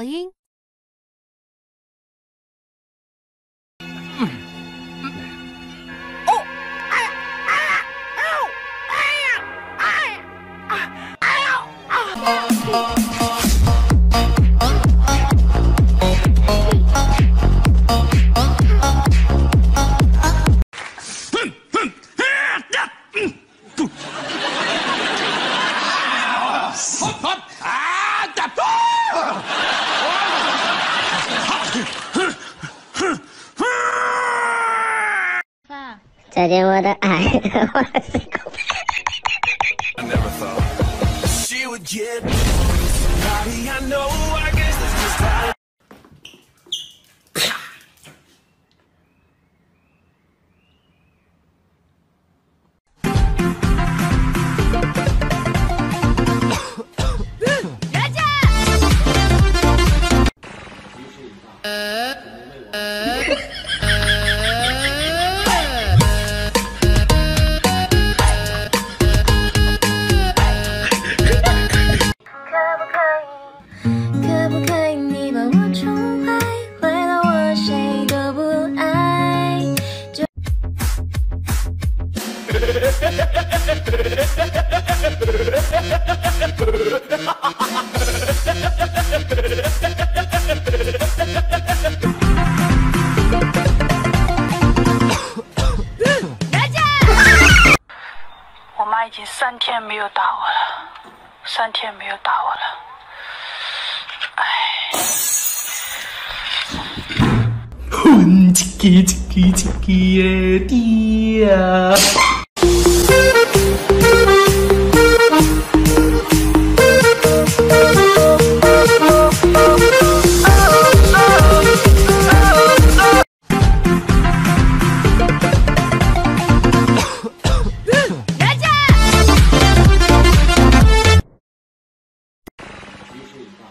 抖音。再见，我的爱。已经三天没有打我了，三天没有打我了，唉。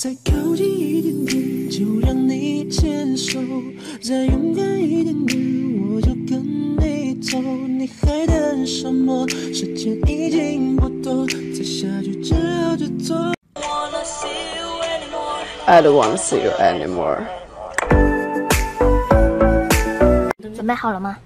再靠近一点点，就让你牵手；再勇敢一点点，我就走。你还等什么？时间已经不多，再下去只好就错。I don't want to see you anymore. 准备好了吗？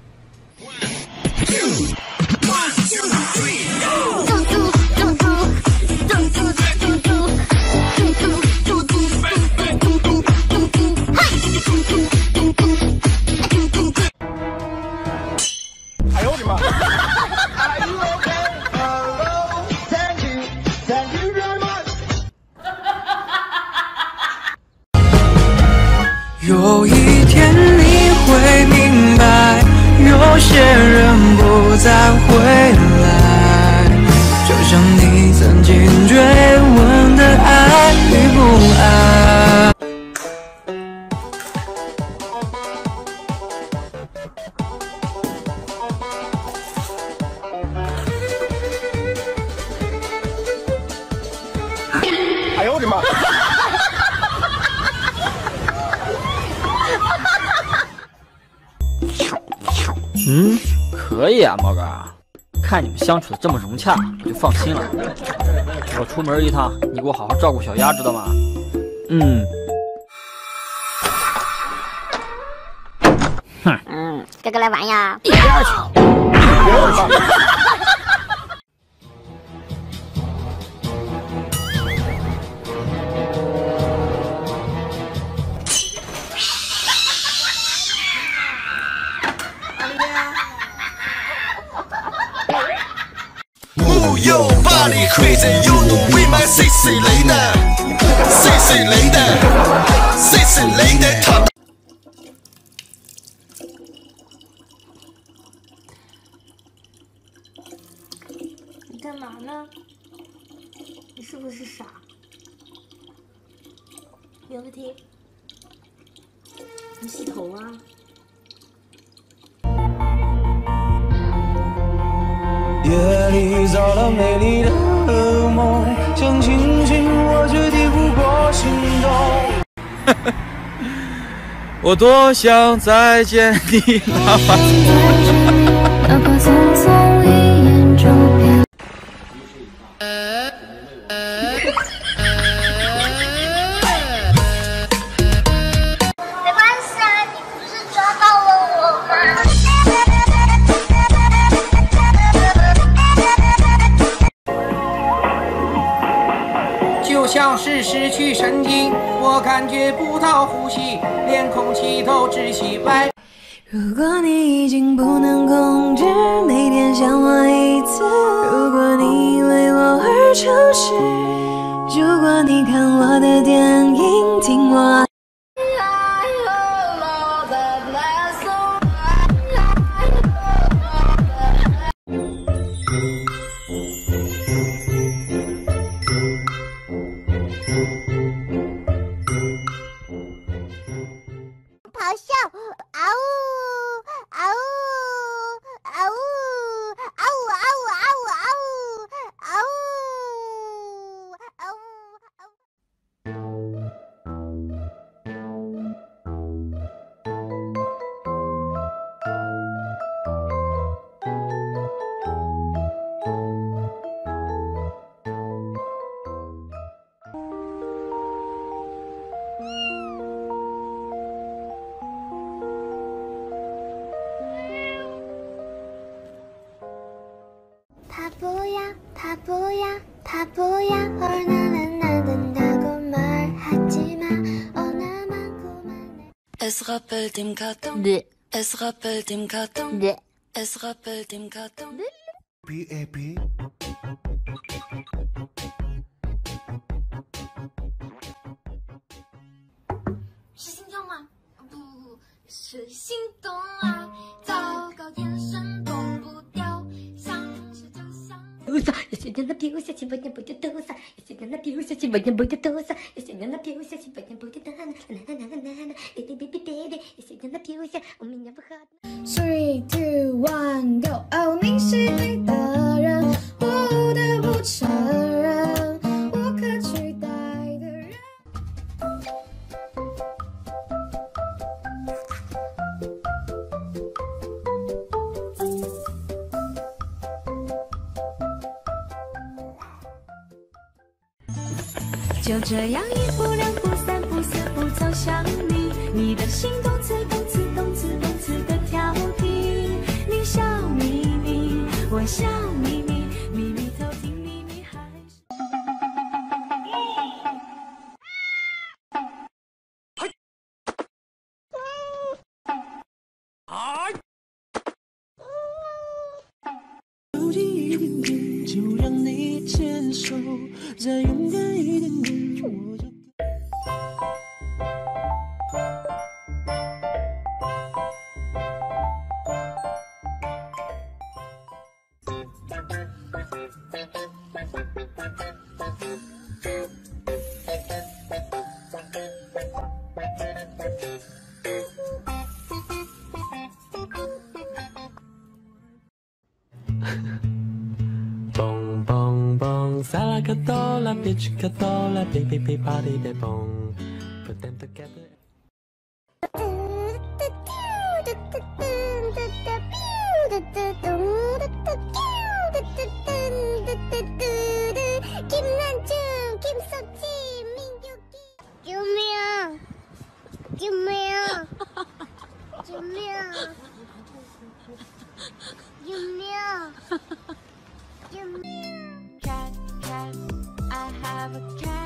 嗯，可以啊，猫哥，看你们相处的这么融洽，我就放心了。我出门一趟，你给我好好照顾小鸭，知道吗？嗯。哼，嗯，哥哥来玩呀。crazy，有怒为满谁谁累的，谁谁累的，谁谁累的，他。你干嘛呢？你是不是傻？有问题？你洗头啊？夜里造了美丽我多想再见你，哪怕匆匆一。像是失去神经，我感觉不到呼吸，连空气都窒息歪。如果你已经不能控制，每天想我一次；如果你为我而诚实，如果你看我的电影，是新疆吗？不不不，是心动啊！糟糕，眼神躲不掉，相识就像。多傻，一些人的屁股下，七百年不掉；多傻，一些人的屁股下，七百年不掉；多傻，一些人的屁股下，七百年不掉。滴滴滴，有些人他丢下，我们也不喝。Three, two, one, go！哦，你是对的人，我不得不承认，无可取代的人。就这样一步两步三步四步走向你，你的心动笑眯眯，秘密偷听秘密还是。靠近一点点，就让你牵手；再勇敢一点点，la bitch catola, baby, baby, body, de bone. Put them together. 有没有？有没有？have a cat.